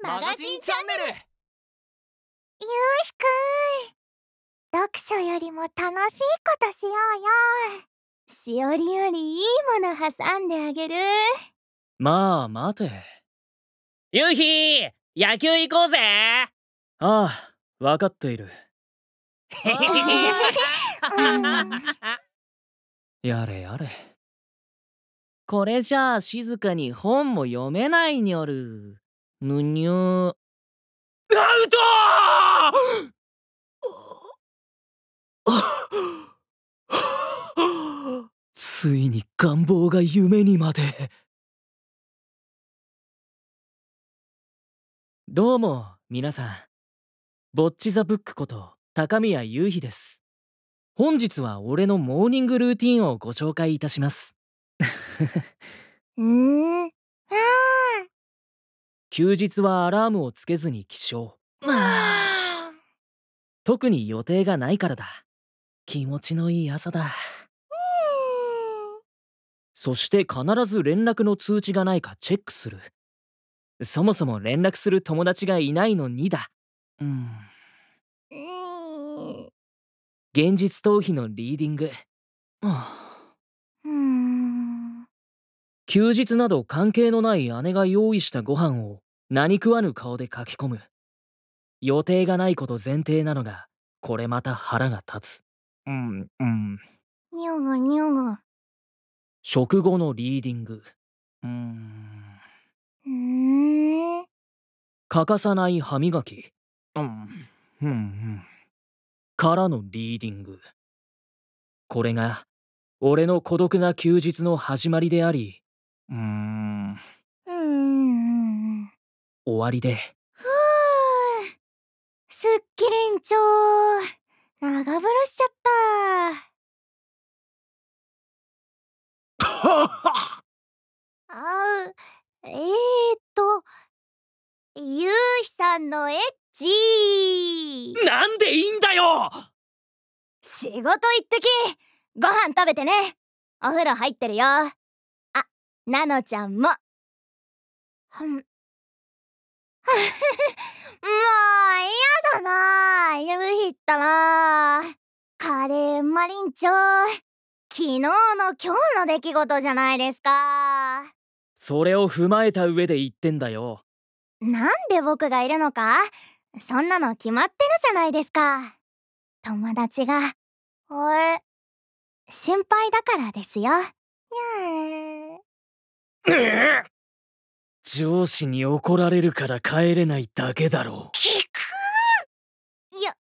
マガジンチャンネル。ゆうひくん。読書よりも楽しいことしようよ。しおりよりいいもの挟んであげる。まあ待てゆうひ野球行こうぜ。ああ分かっている。やれやれ。これじゃあ静かに本も読めないにょるむにゅアウトついに願望が夢にまで。どうも皆さん。ぼっちザブックこと高宮優飛です。本日は俺のモーニングルーティンをご紹介いたします。うん。あ休日はアラームをつけずに起床。特に予定がないからだ。気持ちのいい朝だ。そして必ず連絡の通知がないかチェックする。そもそも連絡する友達がいないのにだ。うん。現実逃避のリーディング。休日など関係のない姉が用意したご飯を何食わぬ顔で書き込む。予定がないこと前提なのがこれまた腹が立つ。うんうん。にょごにょご食後のリーディング。うん。うん。欠かさない歯磨き。うん。うんうん。からのリーディング。これが俺の孤独な休日の始まりであり。うーんうん終わりで。ふうすっきりんちょ長風呂しちゃった。あえー、っとゆうひさんのエッチ。なんでいいんだよ！仕事行ってき。ご飯食べてね。お風呂入ってるよ。あなのちゃんも。ふん 嫌だなゆうひったなカレーマリンチョ昨日の今日の出来事じゃないですか。それを踏まえた上で言ってんだよ。なんで僕がいるのか？そんなの決まってるじゃないですか。友達がおえ心配だからですよ。にゃ 上司に怒られるから帰れないだけだろ聞くや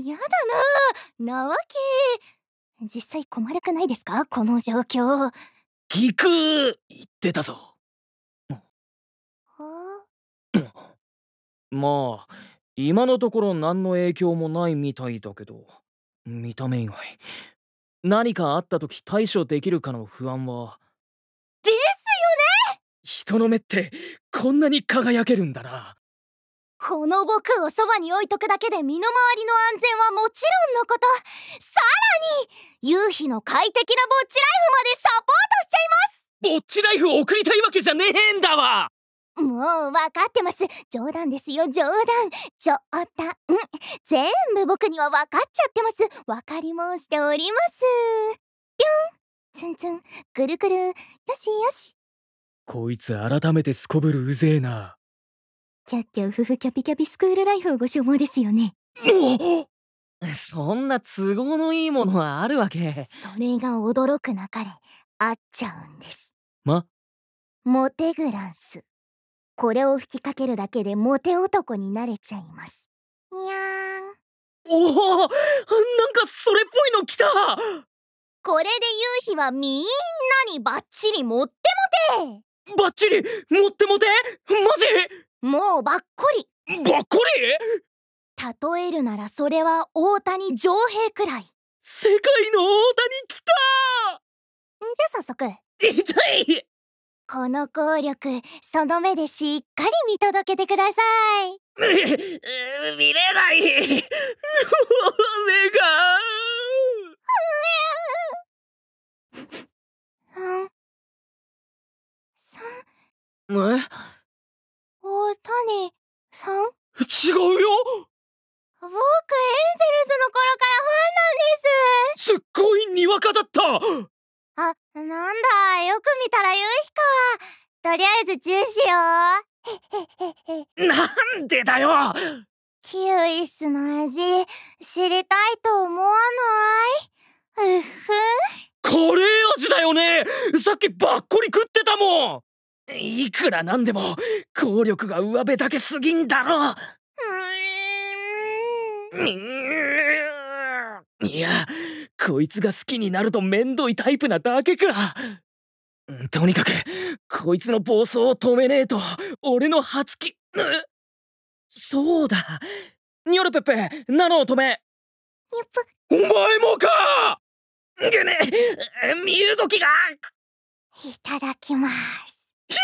やだななわけ実際困るくないですか？この状況。聞く言ってたぞ。まあ今のところ何の影響もないみたいだけど見た目以外何かあった時対処できるかの不安は人の目ってこんなに輝けるんだな。この僕をそばに置いとくだけで身の回りの安全はもちろんのこと。さらに夕日の快適なぼっちライフまでサポートしちゃいます。ぼっちライフを送りたいわけじゃねえんだわ。もう分かってます。冗談ですよ冗談。冗談全部僕には分かっちゃってます。分かり申しております。ぴょん。ツンツン。くるくる。よしよしこいつ改めてすこぶるうぜえな。キャッキャウフフキャピキャピスクールライフをご所望ですよね。そんな都合のいいものはあるわけ？それが驚くなかれあっちゃうんです。ま？モテグランス。これを吹きかけるだけでモテ男になれちゃいます。にゃーん。おおなんかそれっぽいの来た！これで夕日はみんなにバッチリモッテモテバッチリモッテモテマジ？もうばっこりばっこり例えるならそれは大谷城平くらい。世界の大谷来た！じゃあ早速。痛い！この効力その目でしっかり見届けてください。見れない！目がうん。さえ？大谷さん？違うよ。僕エンゼルスの頃からファンなんです。すっごいにわかだった。あ、なんだよく見たら夕日か。とりあえずチューしようなんでだよ。キウイスの味知りたいと思わない？うふ。んカレー味だよね。さっきばっこり食ってたもん。いくらなんでも効力が上辺だけすぎんだろいやこいつが好きになるとめんどいタイプなだけか。とにかくこいつの暴走を止めねえと俺の初期そうだ。ニョルペッペナノを止め。お前もか！ぐね見る時が。いただきますひゃ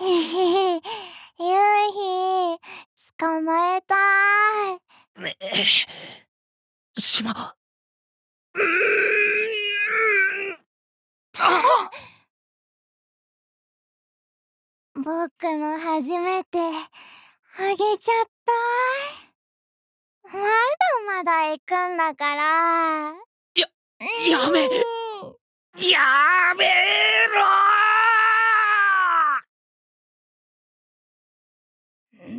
ー夕日捕まえたい、ね、しま僕の初めてあげちゃった。まだまだ行くんだから。ややめ。やめろ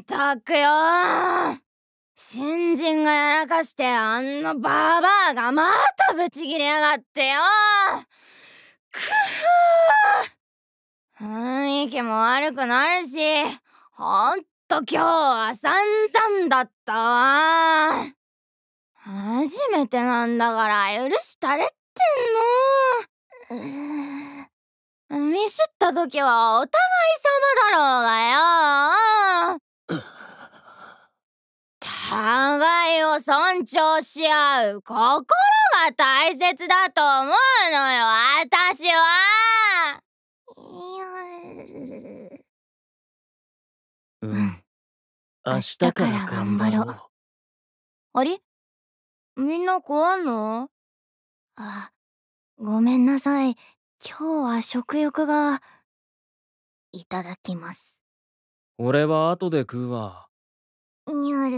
たくよ新人がやらかしてあんなババアがまたブチギレやがってよ。く雰囲気も悪くなるしほんと今日は散々だったわ。初めてなんだから許したれってんの。ミスった時はお互い様だろうがよ。互いを尊重し合う心が大切だと思うのよ。私は。うん。明日から頑張ろう。あれ？みんな来んの？あごめんなさい。今日は食欲がいただきます。俺は後で食うわ。にょる